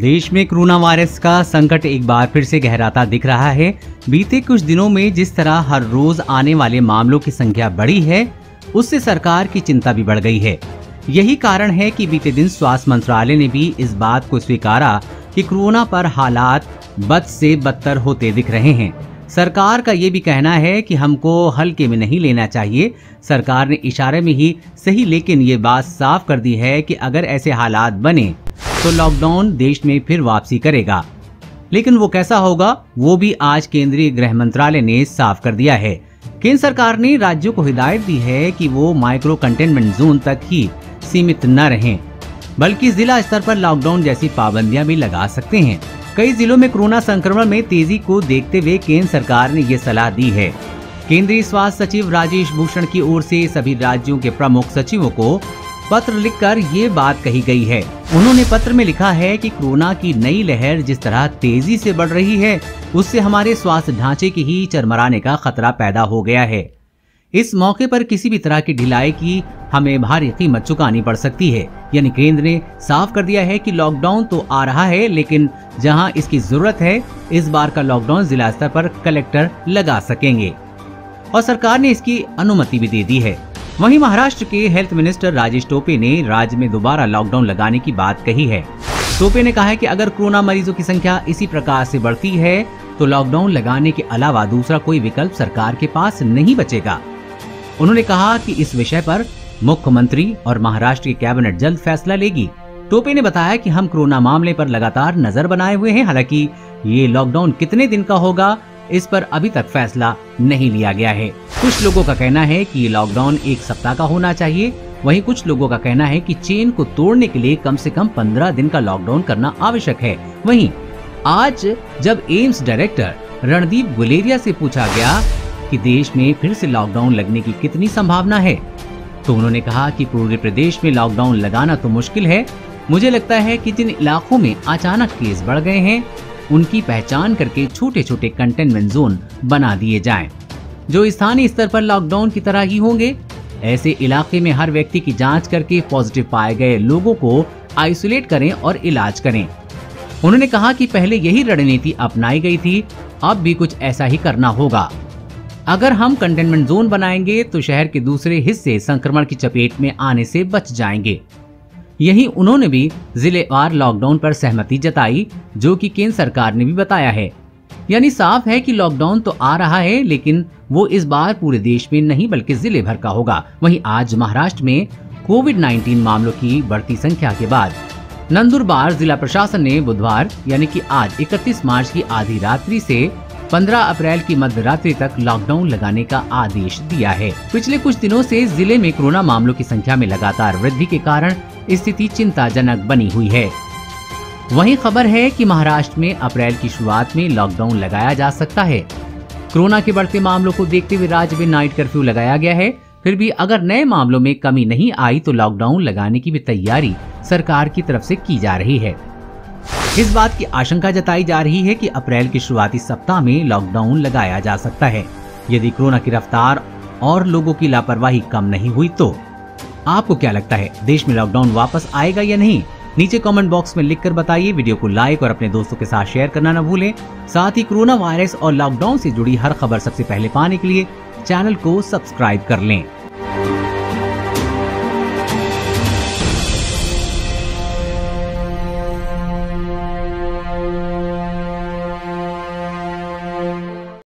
देश में corona virus का संकट एक बार फिर से गहराता दिख रहा है। बीते कुछ दिनों में जिस तरह हर रोज आने वाले मामलों की संख्या बढ़ी है, उससे सरकार की चिंता भी बढ़ गई है। यही कारण है कि बीते दिन स्वास्थ्य मंत्रालय ने भी इस बात को स्वीकारा कि कोरोना पर हालात बद से बदतर होते दिख रहे हैं। सरकार का ये भी कहना है कि हमको हल्के में नहीं लेना चाहिए। सरकार ने इशारे में ही सही, लेकिन ये बात साफ़ कर दी है कि अगर ऐसे हालात बने तो लॉकडाउन देश में फिर वापसी करेगा। लेकिन वो कैसा होगा, वो भी आज केंद्रीय गृह मंत्रालय ने साफ़ कर दिया है। केंद्र सरकार ने राज्यों को हिदायत दी है कि वो माइक्रो कंटेनमेंट जोन तक ही सीमित न रहें। बल्कि जिला स्तर पर लॉकडाउन जैसी पाबंदियाँ भी लगा सकते हैं। कई जिलों में कोरोना संक्रमण में तेज़ी को देखते हुए केंद्र सरकार ने ये सलाह दी है। केंद्रीय स्वास्थ्य सचिव राजेश भूषण की ओर से सभी राज्यों के प्रमुख सचिवों को पत्र लिखकर ये बात कही गई है। उन्होंने पत्र में लिखा है कि कोरोना की नई लहर जिस तरह तेज़ी से बढ़ रही है, उससे हमारे स्वास्थ्य ढांचे की ही चरमराने का खतरा पैदा हो गया है। इस मौके पर किसी भी तरह की ढिलाई की हमें भारी कीमत चुकानी पड़ सकती है। यानी केंद्र ने साफ़ कर दिया है कि लॉकडाउन तो आ रहा है, लेकिन जहाँ इसकी ज़रूरत है, इस बार का लॉकडाउन जिला स्तर पर कलेक्टर लगा सकेंगे। और सरकार ने इसकी अनुमति भी दे दी है। वहीं महाराष्ट्र के हेल्थ मिनिस्टर राजेश टोपे ने राज्य में दोबारा लॉकडाउन लगाने की बात कही है। टोपे ने कहा है कि अगर कोरोना मरीजों की संख्या इसी प्रकार से बढ़ती है तो लॉकडाउन लगाने के अलावा दूसरा कोई विकल्प सरकार के पास नहीं बचेगा। उन्होंने कहा कि इस विषय पर मुख्यमंत्री और महाराष्ट्र की कैबिनेट जल्द फैसला लेगी। टोपे ने बताया कि हम कोरोना मामले पर लगातार नज़र बनाए हुए हैं, हालाँकि ये लॉकडाउन कितने दिन का होगा, इस पर अभी तक फैसला नहीं लिया गया है। कुछ लोगों का कहना है कि लॉकडाउन एक सप्ताह का होना चाहिए। वहीं कुछ लोगों का कहना है कि चेन को तोड़ने के लिए कम से कम पंद्रह दिन का लॉकडाउन करना आवश्यक है। वहीं आज जब एम्स डायरेक्टर रणदीप गुलेरिया से पूछा गया कि देश में फिर से लॉकडाउन लगने की कितनी संभावना है तो उन्होंने कहा कि पूरे प्रदेश में लॉकडाउन लगाना तो मुश्किल है। मुझे लगता है कि जिन इलाकों में अचानक केस बढ़ गए हैं उनकी पहचान करके छोटे छोटे कंटेनमेंट जोन बना दिए जाएँ, जो स्थानीय स्तर पर लॉकडाउन की तरह ही होंगे। ऐसे इलाके में हर व्यक्ति की जाँच करके पॉजिटिव पाए गए लोगों को आइसोलेट करें और इलाज करें। उन्होंने कहा कि पहले यही रणनीति अपनाई गई थी, अब भी कुछ ऐसा ही करना होगा। अगर हम कंटेनमेंट जोन बनाएँगे तो शहर के दूसरे हिस्से संक्रमण की चपेट में आने से बच जाएँगे। यही उन्होंने भी जिलेवार लॉकडाउन पर सहमति जताई, जो कि केंद्र सरकार ने भी बताया है। यानी साफ़ है कि लॉकडाउन तो आ रहा है, लेकिन वो इस बार पूरे देश में नहीं, बल्कि ज़िले भर का होगा। वहीं आज महाराष्ट्र में कोविड 19 मामलों की बढ़ती संख्या के बाद नंदुरबार जिला प्रशासन ने बुधवार, यानी कि आज 31 मार्च की आधी रात्रि से 15 अप्रैल की मध्य रात्रि तक लॉकडाउन लगाने का आदेश दिया है। पिछले कुछ दिनों से ज़िले में कोरोना मामलों की संख्या में लगातार वृद्धि के कारण स्थिति चिंताजनक बनी हुई है। वहीं खबर है कि महाराष्ट्र में अप्रैल की शुरुआत में लॉकडाउन लगाया जा सकता है। कोरोना के बढ़ते मामलों को देखते हुए राज्य में नाइट कर्फ्यू लगाया गया है। फिर भी अगर नए मामलों में कमी नहीं आई तो लॉकडाउन लगाने की भी तैयारी सरकार की तरफ़ से की जा रही है। इस बात की आशंका जताई जा रही है कि अप्रैल के शुरुआती सप्ताह में लॉकडाउन लगाया जा सकता है। यदि कोरोना की रफ्तार और लोगों की लापरवाही कम नहीं हुई तो आपको क्या लगता है, देश में लॉकडाउन वापस आएगा या नहीं? नीचे कमेंट बॉक्स में लिखकर बताइए वीडियो को लाइक और अपने दोस्तों के साथ शेयर करना न भूलें। साथ ही कोरोना वायरस और लॉकडाउन से जुड़ी हर खबर सबसे पहले पाने के लिए चैनल को सब्सक्राइब कर लें।